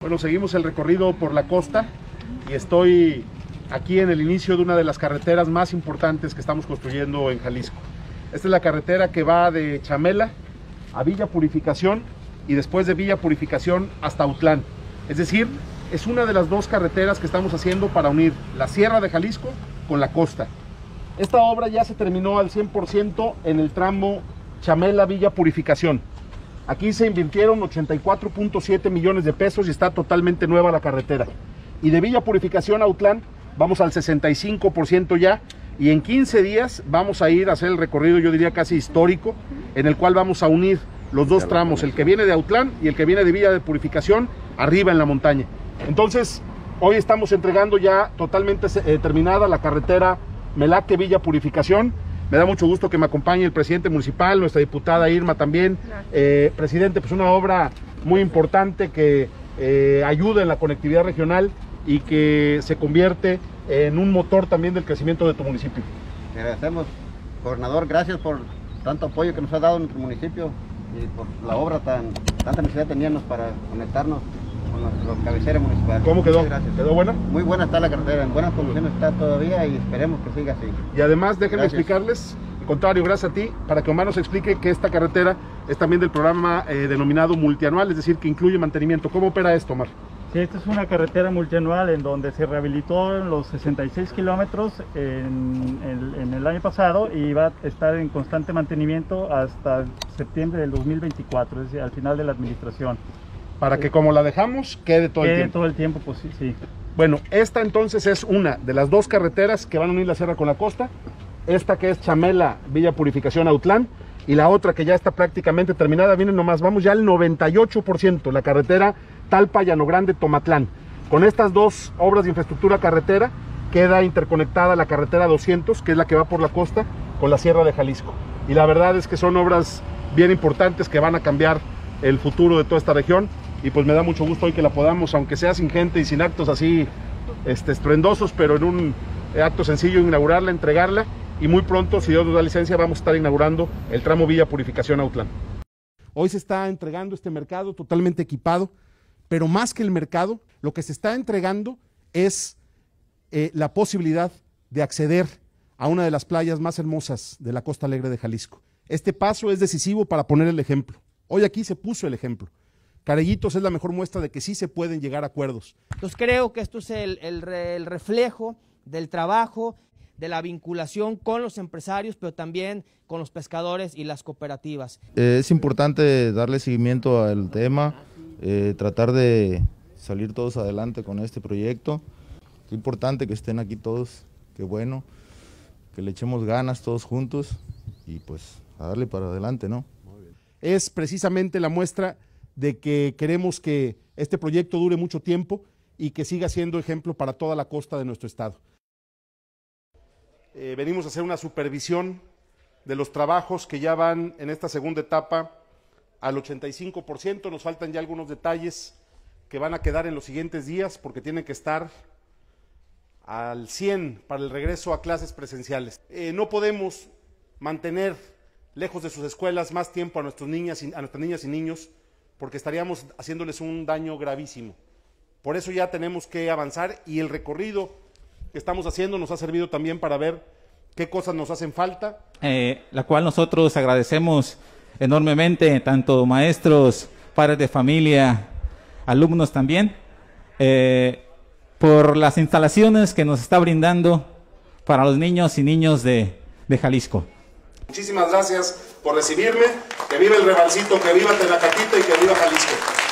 Bueno, seguimos el recorrido por la costa y estoy aquí en el inicio de una de las carreteras más importantes que estamos construyendo en Jalisco. Esta es la carretera que va de Chamela a Villa Purificación y después de Villa Purificación hasta Autlán. Es decir, es una de las dos carreteras que estamos haciendo para unir la Sierra de Jalisco con la costa. Esta obra ya se terminó al 100% en el tramo Chamela Villa Purificación. Aquí se invirtieron 84.7 millones de pesos y está totalmente nueva la carretera. Y de Villa Purificación a Autlán vamos al 65% ya y en 15 días vamos a ir a hacer el recorrido, yo diría casi histórico, en el cual vamos a unir los dos tramos, el que viene de Autlán y el que viene de Villa de Purificación, arriba en la montaña. Entonces, hoy estamos entregando ya totalmente eh, terminada la carretera Melaque Villa Purificación. Me da mucho gusto que me acompañe el presidente municipal, nuestra diputada Irma también. Eh, presidente, pues una obra muy importante que eh, ayuda en la conectividad regional y que se convierte en un motor también del crecimiento de tu municipio. Te agradecemos, gobernador, gracias por tanto apoyo que nos ha dado nuestro municipio y por la obra tan, tanta necesidad teníamos para conectarnos con nuestro cabecera municipal. ¿Cómo quedó? Gracias. ¿Quedó buena? Muy buena está la carretera, en buenas condiciones está todavía y esperemos que siga así. Y además, déjenme Gracias. explicarles, al contrario, gracias a ti, para que Omar nos explique que esta carretera es también del programa eh, denominado multianual, es decir, que incluye mantenimiento. ¿Cómo opera esto, Omar? Sí, esta es una carretera multianual en donde se rehabilitó los 66 kilómetros en, el- en el año pasado y va a estar en constante mantenimiento hasta septiembre del 2024, es decir, al final de la administración. Para que como la dejamos, quede todo el Quede tiempo. todo el tiempo, pues sí, sí. Bueno, esta entonces es una de las dos carreteras que van a unir la sierra con la costa. Esta que es Chamela, Villa Purificación, Autlán. Y la otra que ya está prácticamente terminada. Miren nomás, vamos ya al 98%, la carretera Talpa, Llano Grande, Tomatlán. Con estas dos obras de infraestructura carretera queda interconectada la carretera 200, que es la que va por la costa, con la Sierra de Jalisco. Y la verdad es que son obras bien importantes que van a cambiar el futuro de toda esta región. Y pues me da mucho gusto hoy que la podamos, aunque sea sin gente y sin actos así este, estruendosos, pero en un acto sencillo, inaugurarla, entregarla. Y muy pronto, si Dios nos da licencia, vamos a estar inaugurando el tramo Villa Purificación Autlán. Hoy se está entregando este mercado totalmente equipado, pero más que el mercado, lo que se está entregando es eh, la posibilidad de acceder a una de las playas más hermosas de la costa alegre de Jalisco. Este paso es decisivo para poner el ejemplo. Hoy aquí se puso el ejemplo. Carellitos es la mejor muestra de que sí se pueden llegar a acuerdos. Entonces creo que esto es el, el re- el reflejo del trabajo, de la vinculación con los empresarios, pero también con los pescadores y las cooperativas. Eh, Es importante darle seguimiento al tema, eh, tratar de salir todos adelante con este proyecto. Qué importante que estén aquí todos, qué bueno, que le echemos ganas todos juntos y pues a darle para adelante, ¿no? es precisamente la muestra de que queremos que este proyecto dure mucho tiempo y que siga siendo ejemplo para toda la costa de nuestro estado. Eh, venimos a hacer una supervisión de los trabajos que ya van en esta segunda etapa al 85%. Nos faltan ya algunos detalles que van a quedar en los siguientes días porque tienen que estar al 100 para el regreso a clases presenciales. Eh, no podemos mantener lejos de sus escuelas más tiempo a, nuestros niñas y- a nuestras niñas y niños porque estaríamos haciéndoles un daño gravísimo. Por eso ya tenemos que avanzar y el recorrido que estamos haciendo nos ha servido también para ver qué cosas nos hacen falta, eh, la cual nosotros agradecemos enormemente, tanto maestros, padres de familia, alumnos también, eh, por las instalaciones que nos está brindando para los niños y niños de, de Jalisco. Muchísimas gracias por recibirme. Que viva el rebalcito, que viva Tenacatita y que viva Jalisco.